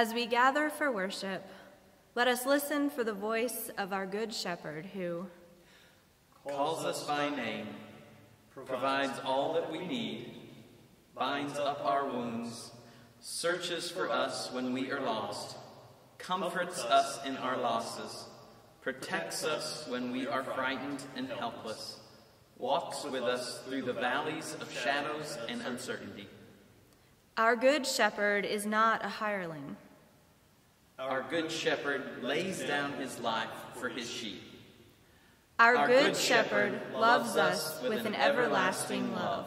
As we gather for worship, let us listen for the voice of our Good Shepherd who calls us by name, provides all that we need, binds up our wounds, searches for us when we are lost, comforts us in our losses, protects us when we are frightened and helpless, walks with us through the valleys of shadows and uncertainty. Our Good Shepherd is not a hireling. Our Good Shepherd lays down his life for his sheep. Our, good Shepherd loves us with an everlasting love.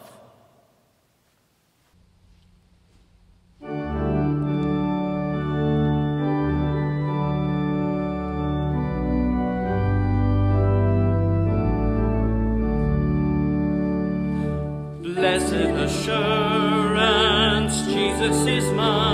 Blessed assurance, Jesus is mine.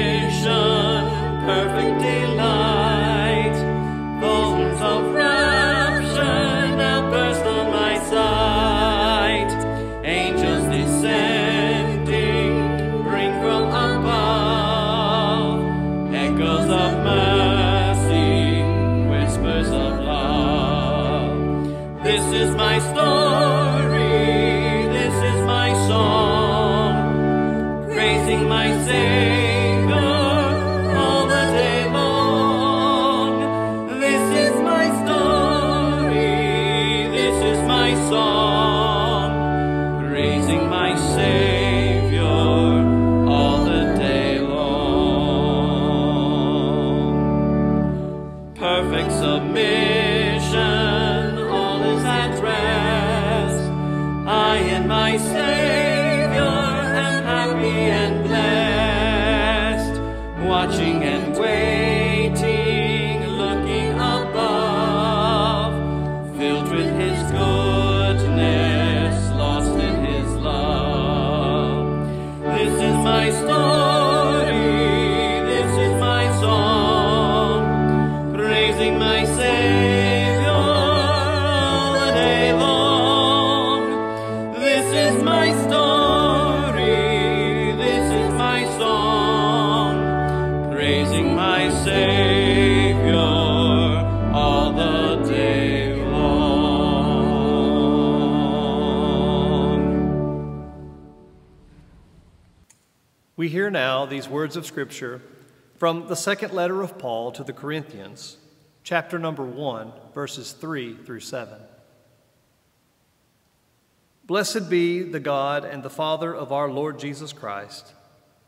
We hear now these words of Scripture from the second letter of Paul to the Corinthians, chapter number 1, verses 3 through 7. Blessed be the God and the Father of our Lord Jesus Christ,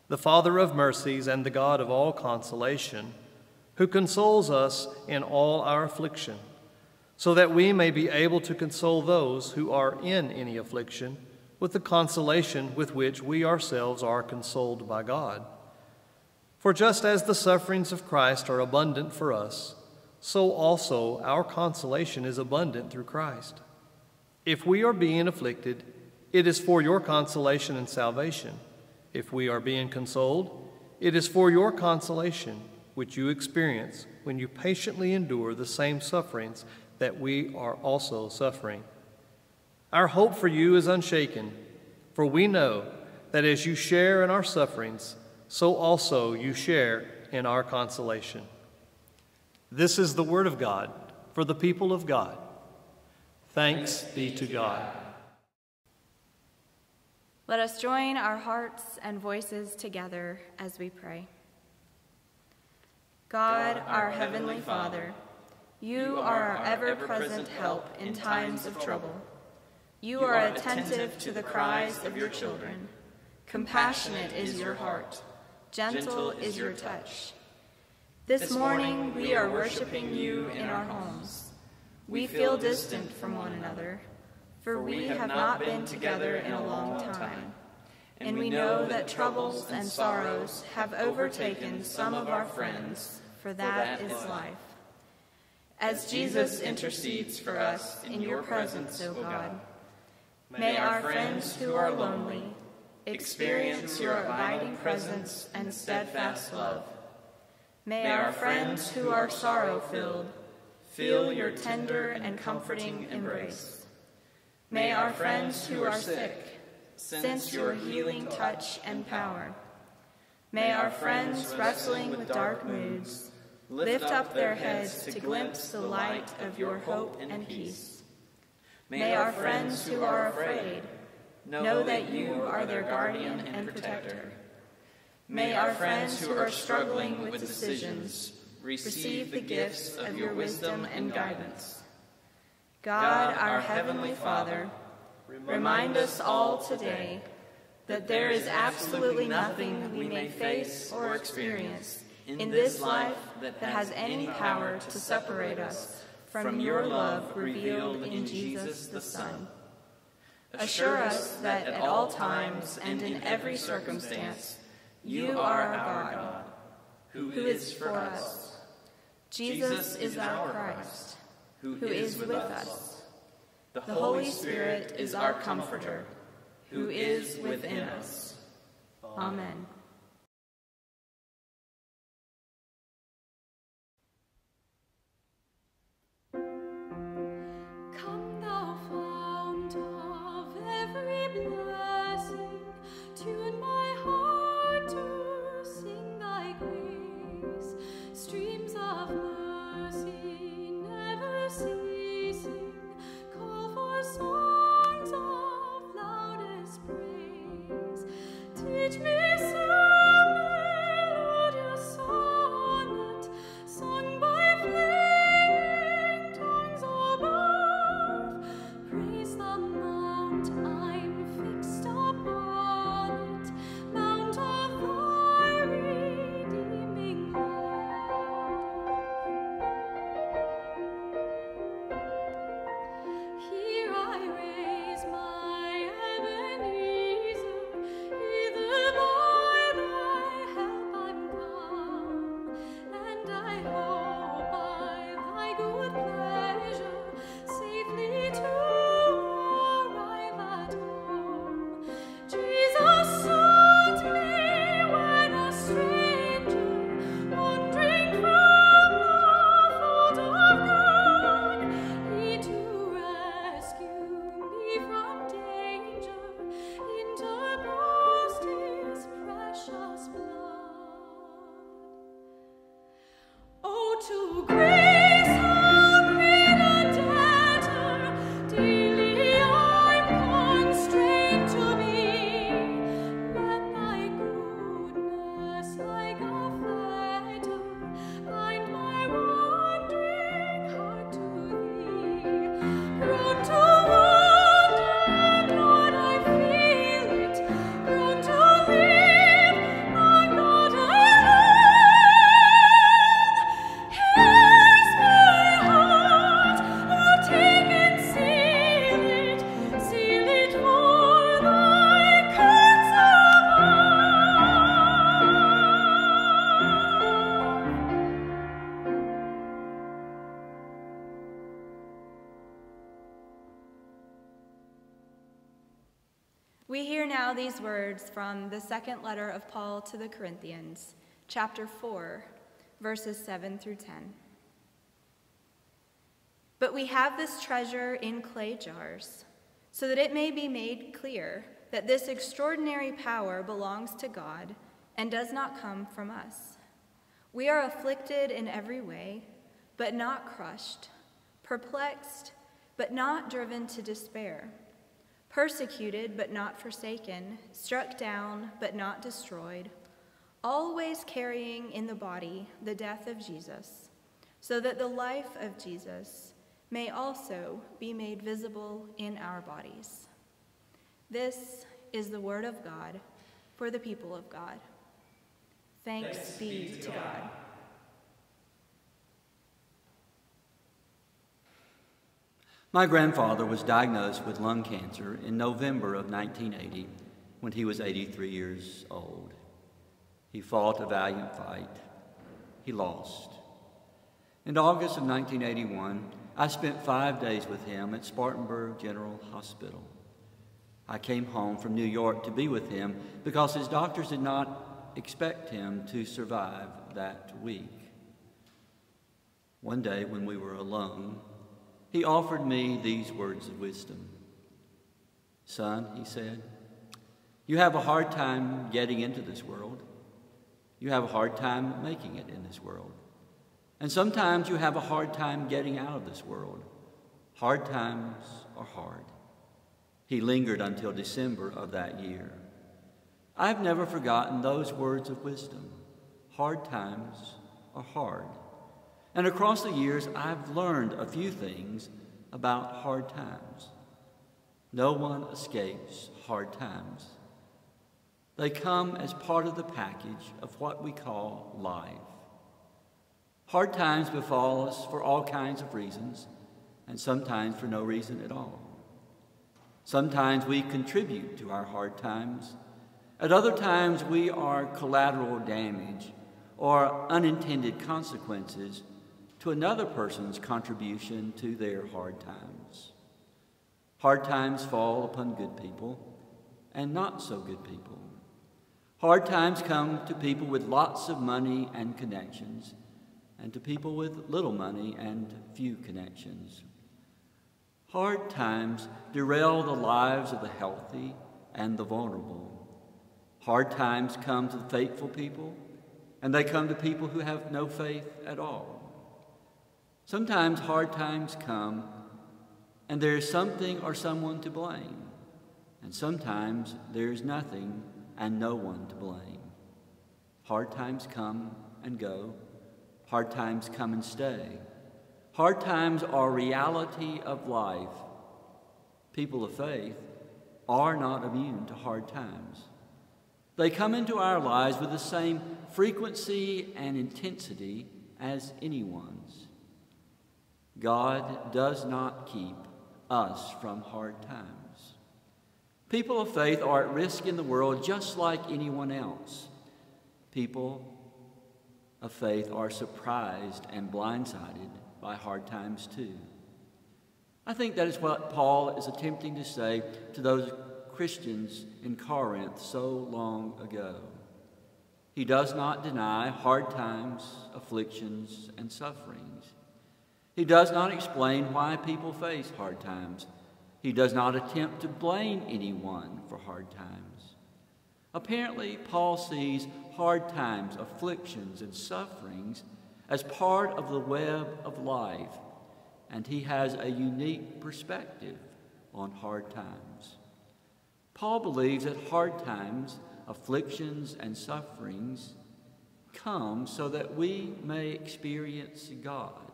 the Father of mercies and the God of all consolation, who consoles us in all our affliction, so that we may be able to console those who are in any affliction with the consolation with which we ourselves are consoled by God. For just as the sufferings of Christ are abundant for us, so also our consolation is abundant through Christ. If we are being afflicted, it is for your consolation and salvation. If we are being consoled, it is for your consolation, which you experience when you patiently endure the same sufferings that we are also suffering. Our hope for you is unshaken, for we know that as you share in our sufferings, so also you share in our consolation. This is the word of God for the people of God. Thanks be to God. Let us join our hearts and voices together as we pray. God, our heavenly Father, you are our ever present help in times of trouble. You are attentive to the cries of your children. Compassionate is your heart, gentle is your touch, This morning we are worshiping you in our homes. We feel distant from one another, for we have not been together in a long time. And we know that troubles and sorrows have overtaken some of our friends, for that is life. As Jesus intercedes for us in your presence, O God, may our friends who are lonely experience your abiding presence and steadfast love. May our friends who are sorrow filled feel your tender and comforting embrace. May our friends who are sick sense your healing touch and power. May our friends wrestling with dark moods lift up their heads to glimpse the light of your hope and peace. May our friends who are afraid know that you are their guardian and protector. May our friends who are struggling with decisions receive the gifts of your wisdom and guidance. God, our Heavenly Father, remind us all today that there is absolutely nothing we may face or experience in this life that has any power to separate us from your love revealed in Jesus the Son. Assure us that at all times and in every circumstance, you are our God, who is for us. Jesus is our Christ, who is with us. The Holy Spirit is our Comforter, who is within us. Amen. We hear now these words from the second letter of Paul to the Corinthians, chapter 4, verses 7 through 10. But we have this treasure in clay jars, so that it may be made clear that this extraordinary power belongs to God and does not come from us. We are afflicted in every way, but not crushed, perplexed, but not driven to despair persecuted but not forsaken, struck down but not destroyed, always carrying in the body the death of Jesus, so that the life of Jesus may also be made visible in our bodies. This is the word of God for the people of God. Thanks, be to God. My grandfather was diagnosed with lung cancer in November of 1980 when he was 83 years old. He fought a valiant fight. He lost. In August of 1981, I spent five days with him at Spartanburg General Hospital. I came home from New York to be with him because his doctors did not expect him to survive that week. One day, when we were alone, he offered me these words of wisdom. Son, he said, you have a hard time getting into this world. You have a hard time making it in this world. And sometimes you have a hard time getting out of this world. Hard times are hard. He lingered until December of that year. I've never forgotten those words of wisdom. Hard times are hard. And across the years, I've learned a few things about hard times. No one escapes hard times. They come as part of the package of what we call life. Hard times befall us for all kinds of reasons, and sometimes for no reason at all. Sometimes we contribute to our hard times. At other times, we are collateral damage or unintended consequences to another person's contribution to their hard times. Hard times fall upon good people and not so good people. Hard times come to people with lots of money and connections, and to people with little money and few connections. Hard times derail the lives of the healthy and the vulnerable. Hard times come to faithful people, and they come to people who have no faith at all. Sometimes hard times come and there is something or someone to blame, and sometimes there is nothing and no one to blame. Hard times come and go, hard times come and stay. Hard times are reality of life. People of faith are not immune to hard times. They come into our lives with the same frequency and intensity as anyone's. God does not keep us from hard times. People of faith are at risk in the world just like anyone else. People of faith are surprised and blindsided by hard times too. I think that is what Paul is attempting to say to those Christians in Corinth so long ago. He does not deny hard times, afflictions, and sufferings. He does not explain why people face hard times. He does not attempt to blame anyone for hard times. Apparently, Paul sees hard times, afflictions, and sufferings as part of the web of life, and he has a unique perspective on hard times. Paul believes that hard times, afflictions, and sufferings come so that we may experience God.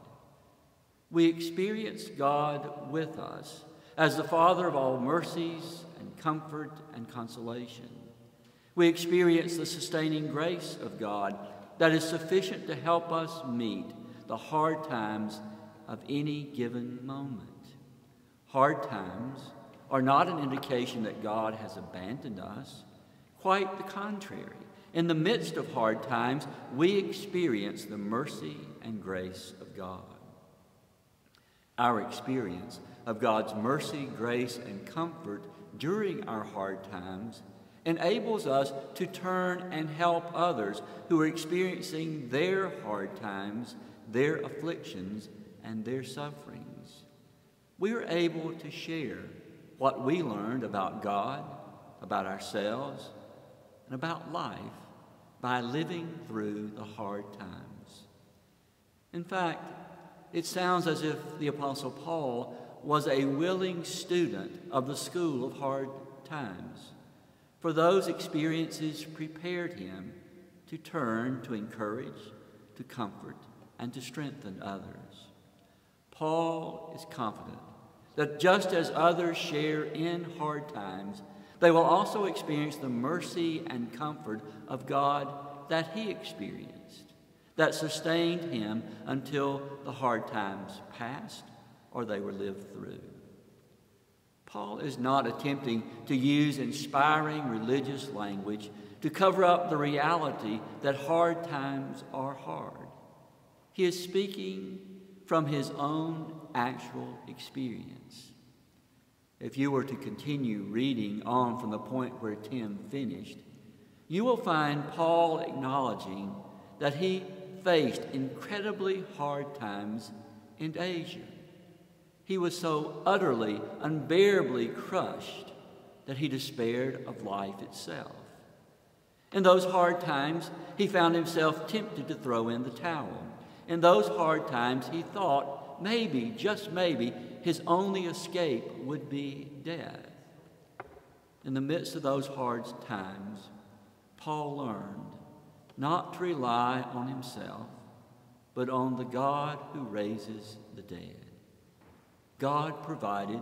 We experience God with us as the Father of all mercies and comfort and consolation. We experience the sustaining grace of God that is sufficient to help us meet the hard times of any given moment. Hard times are not an indication that God has abandoned us. Quite the contrary. In the midst of hard times, we experience the mercy and grace of God. Our experience of God's mercy, grace, and comfort during our hard times enables us to turn and help others who are experiencing their hard times, their afflictions, and their sufferings. We are able to share what we learned about God, about ourselves, and about life by living through the hard times. In fact, it sounds as if the Apostle Paul was a willing student of the school of hard times, for those experiences prepared him to turn to encourage, to comfort, and to strengthen others. Paul is confident that just as others share in hard times, they will also experience the mercy and comfort of God that he experienced, that sustained him until the hard times passed or they were lived through. Paul is not attempting to use inspiring religious language to cover up the reality that hard times are hard. He is speaking from his own actual experience. If you were to continue reading on from the point where Tim finished, you will find Paul acknowledging that he faced incredibly hard times in Asia. He was so utterly, unbearably crushed that he despaired of life itself. In those hard times, he found himself tempted to throw in the towel. In those hard times, he thought maybe, just maybe, his only escape would be death. In the midst of those hard times, Paul learned not to rely on himself, but on the God who raises the dead. God provided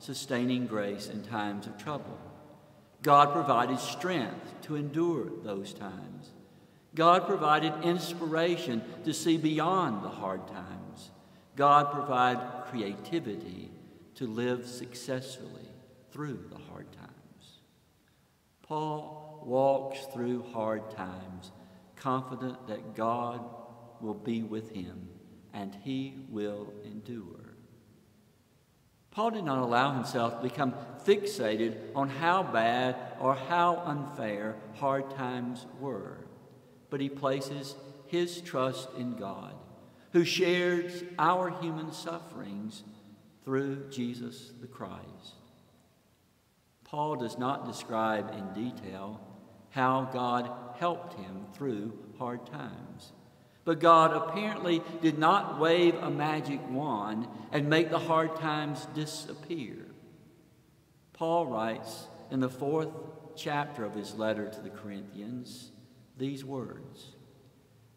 sustaining grace in times of trouble. God provided strength to endure those times. God provided inspiration to see beyond the hard times. God provided creativity to live successfully through the hard times. Paul walks through hard times confident that God will be with him and he will endure. Paul did not allow himself to become fixated on how bad or how unfair hard times were, but he places his trust in God, who shares our human sufferings through Jesus the Christ. Paul does not describe in detail how God helped him through hard times. But God apparently did not wave a magic wand and make the hard times disappear. Paul writes in the fourth chapter of his letter to the Corinthians these words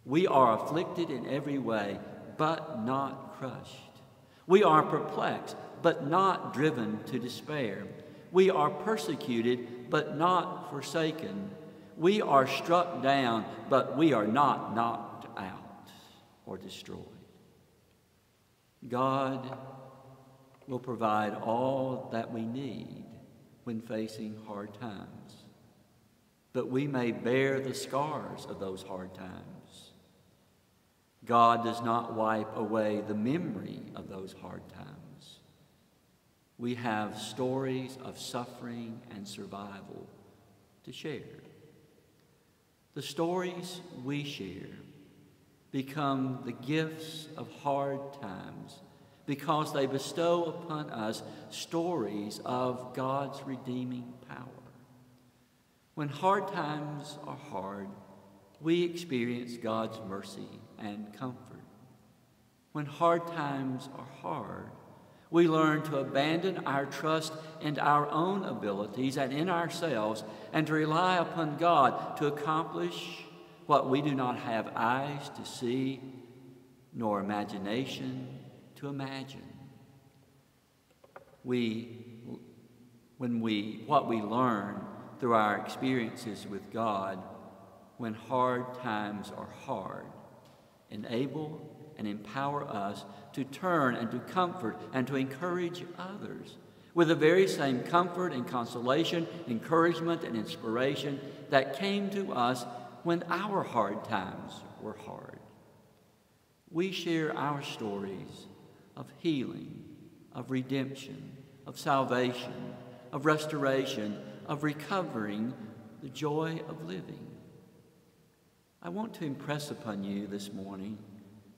We are afflicted in every way, but not crushed. We are perplexed, but not driven to despair. We are persecuted, but not forsaken. We are struck down, but we are not knocked out or destroyed. God will provide all that we need when facing hard times. But we may bear the scars of those hard times. God does not wipe away the memory of those hard times. We have stories of suffering and survival to share. The stories we share become the gifts of hard times because they bestow upon us stories of God's redeeming power. When hard times are hard, we experience God's mercy and comfort. When hard times are hard, we learn to abandon our trust in our own abilities and in ourselves and to rely upon God to accomplish what we do not have eyes to see, nor imagination to imagine. We, when we, what we learn through our experiences with God when hard times are hard, enable and empower us to turn and to comfort and to encourage others with the very same comfort and consolation, encouragement and inspiration that came to us when our hard times were hard. We share our stories of healing, of redemption, of salvation, of restoration, of recovering the joy of living. I want to impress upon you this morning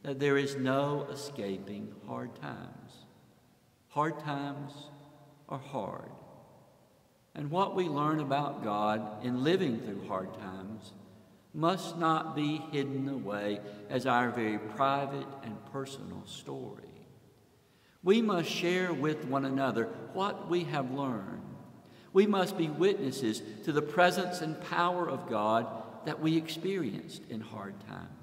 that there is no escaping hard times. Hard times are hard. And what we learn about God in living through hard times must not be hidden away as our very private and personal story. We must share with one another what we have learned. We must be witnesses to the presence and power of God that we experienced in hard times.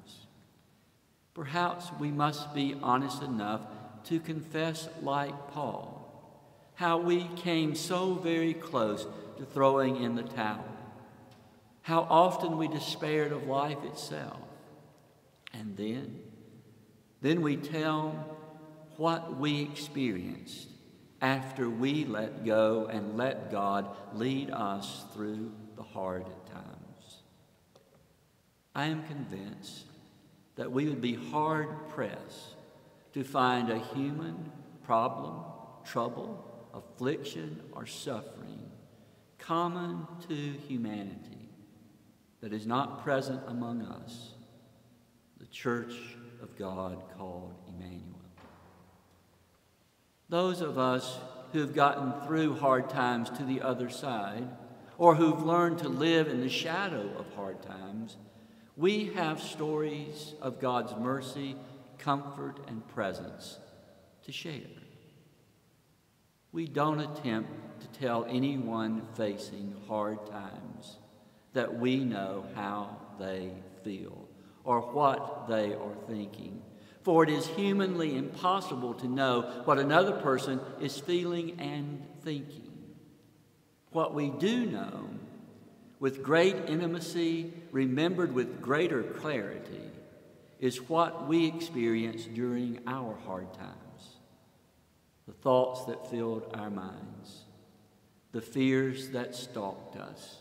Perhaps we must be honest enough to confess, like Paul, how we came so very close to throwing in the towel how often we despaired of life itself. And then, then we tell what we experienced after we let go and let God lead us through the hard times. I am convinced that we would be hard pressed to find a human problem, trouble, affliction, or suffering common to humanity that is not present among us, the church of God called Immanuel. Those of us who've gotten through hard times to the other side, or who've learned to live in the shadow of hard times, we have stories of God's mercy, comfort, and presence to share. We don't attempt to tell anyone facing hard times that we know how they feel or what they are thinking. For it is humanly impossible to know what another person is feeling and thinking. What we do know, with great intimacy, remembered with greater clarity, is what we experience during our hard times the thoughts that filled our minds, the fears that stalked us,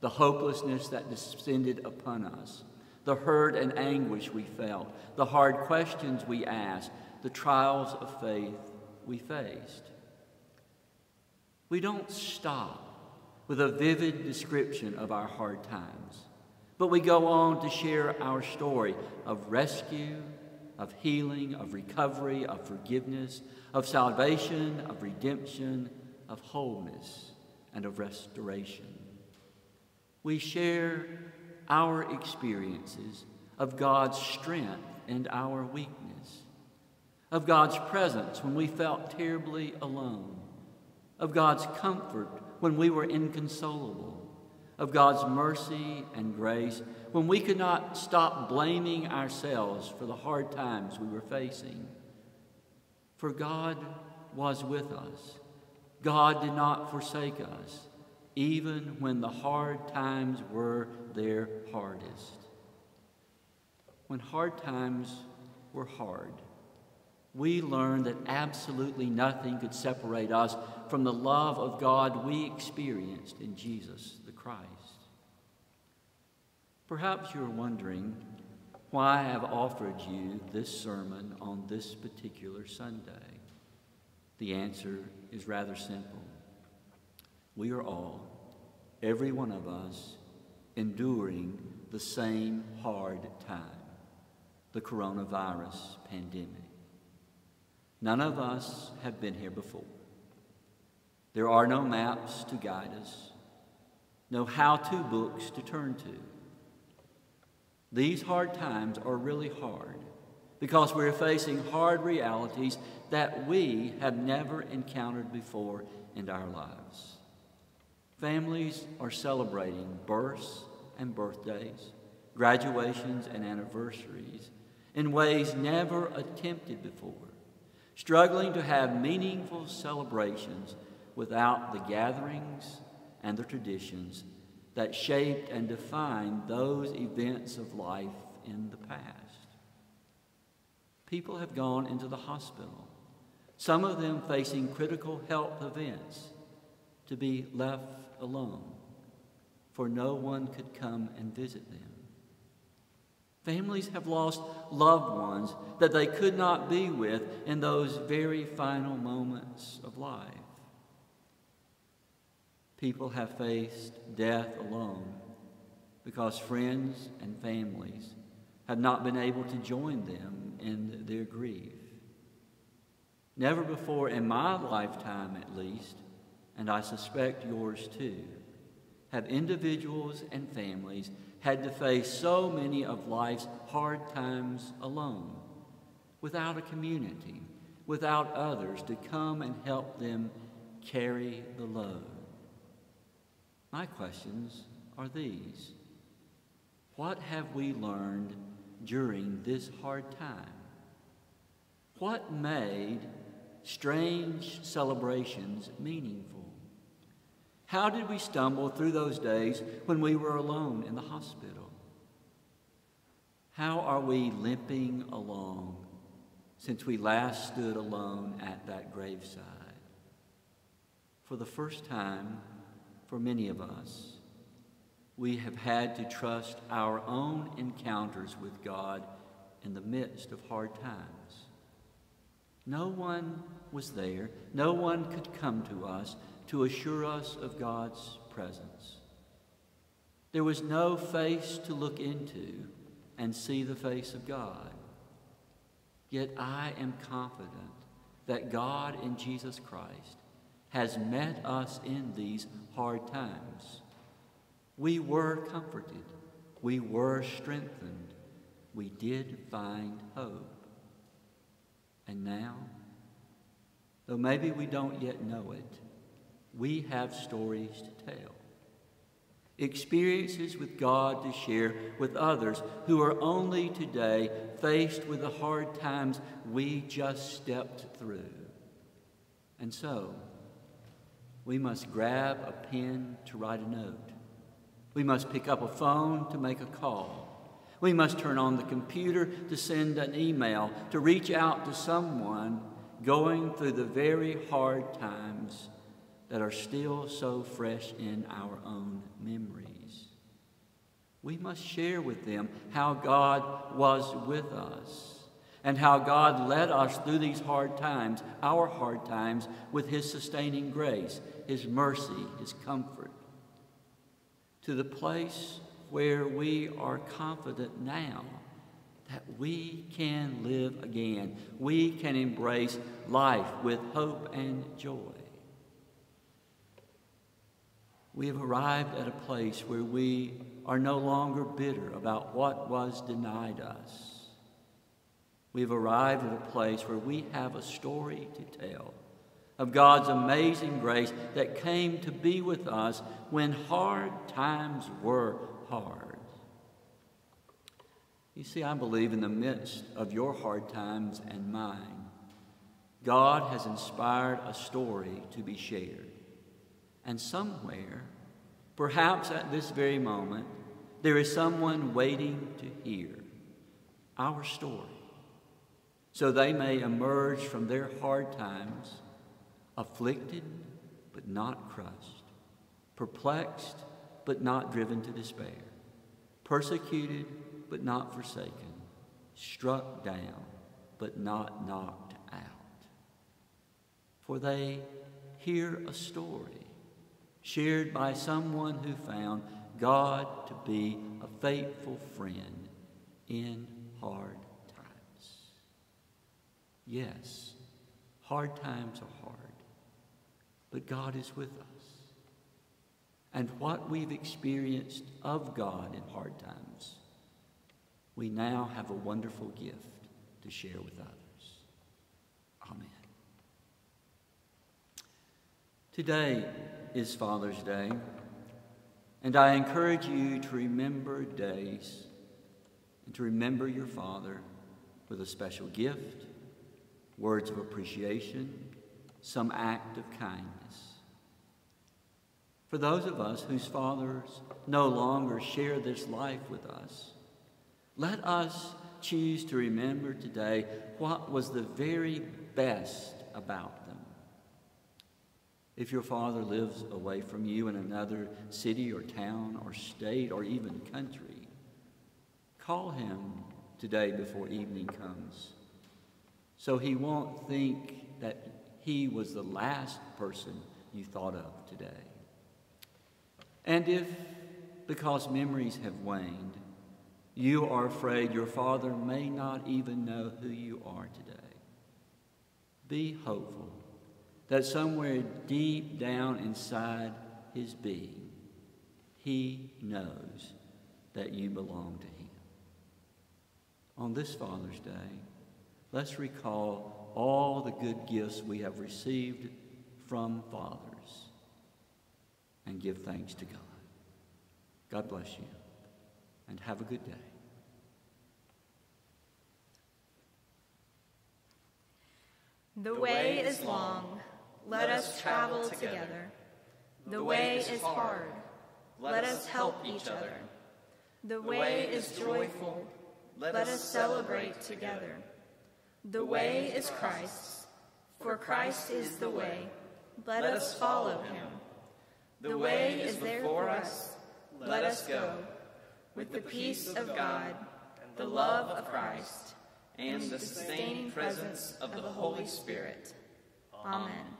the hopelessness that descended upon us, the hurt and anguish we felt, the hard questions we asked, the trials of faith we faced. We don't stop with a vivid description of our hard times, but we go on to share our story of rescue, of healing, of recovery, of forgiveness, of salvation, of redemption, of wholeness, and of restoration. We share our experiences of God's strength and our weakness, of God's presence when we felt terribly alone, of God's comfort when we were inconsolable, of God's mercy and grace when we could not stop blaming ourselves for the hard times we were facing. For God was with us. God did not forsake us, even when the hard times were their hardest. When hard times were hard, we learned that absolutely nothing could separate us from the love of God we experienced in Jesus the Christ. Perhaps you're wondering why I have offered you this sermon on this particular Sunday. The answer is rather simple. We are all, every one of us, enduring the same hard time the coronavirus pandemic. None of us have been here before. There are no maps to guide us, no how to books to turn to. These hard times are really hard because we're facing hard realities that we have never encountered before in our lives. Families are celebrating births and birthdays, graduations and anniversaries in ways never attempted before, struggling to have meaningful celebrations without the gatherings and the traditions that shaped and defined those events of life in the past. People have gone into the hospital, some of them facing critical health events, to be left alone, for no one could come and visit them. Families have lost loved ones that they could not be with in those very final moments of life. People have faced death alone because friends and families have not been able to join them in their grief. Never before in my lifetime, at least, and I suspect yours too, have individuals and families had to face so many of life's hard times alone, without a community, without others to come and help them carry the load. My questions are these What have we learned during this hard time? What made strange celebrations meaningful? How did we stumble through those days when we were alone in the hospital? How are we limping along since we last stood alone at that graveside. For the first time, for many of us, we have had to trust our own encounters with God in the midst of hard times. No one was there, no one could come to us to assure us of God's presence. There was no face to look into and see the face of God. Yet I am confident that God in Jesus Christ has met us in these hard times. We were comforted, we were strengthened, we did find hope. And now, though maybe we don't yet know it, we have stories to tell. Experiences with God to share with others who are only today faced with the hard times we just stepped through. And so, we must grab a pen to write a note. We must pick up a phone to make a call. We must turn on the computer to send an email, to reach out to someone going through the very hard times that are still so fresh in our own memories. We must share with them how God was with us and how God led us through these hard times, our hard times, with His sustaining grace, His mercy, His comfort, to the place where we are confident now that we can live again. We can embrace life with hope and joy. We have arrived at a place where we are no longer bitter about what was denied us. We've arrived at a place where we have a story to tell of God's amazing grace that came to be with us when hard times were hard. You see, I believe in the midst of your hard times and mine, God has inspired a story to be shared. And somewhere, perhaps at this very moment, there is someone waiting to hear our story so they may emerge from their hard times afflicted but not crushed, perplexed but not driven to despair, persecuted but not forsaken, struck down but not knocked out. For they hear a story shared by someone who found God to be a faithful friend in hard times. Yes, hard times are hard, but God is with us. And what we've experienced of God in hard times, we now have a wonderful gift to share with others. Amen. Today is Father's Day, and I encourage you to remember days and to remember your Father with a special gift, words of appreciation, some act of kindness. For those of us whose fathers no longer share this life with us, let us choose to remember today what was the very best about. If your father lives away from you in another city or town or state or even country, call him today before evening comes so he won't think that he was the last person you thought of today. And if, because memories have waned, you are afraid your father may not even know who you are today, be hopeful that somewhere deep down inside his being, he knows that you belong to him. On this Father's Day, let's recall all the good gifts we have received from fathers and give thanks to God. God bless you and have a good day. The way is long. Let us travel together. The way is hard. Let us help each other. The way is joyful. Let us celebrate together. The way is Christ, for Christ is the way. Let us follow him. The way is there for us. Let us go. With the peace of God, the love of Christ, and the sustaining presence of the Holy Spirit. Amen.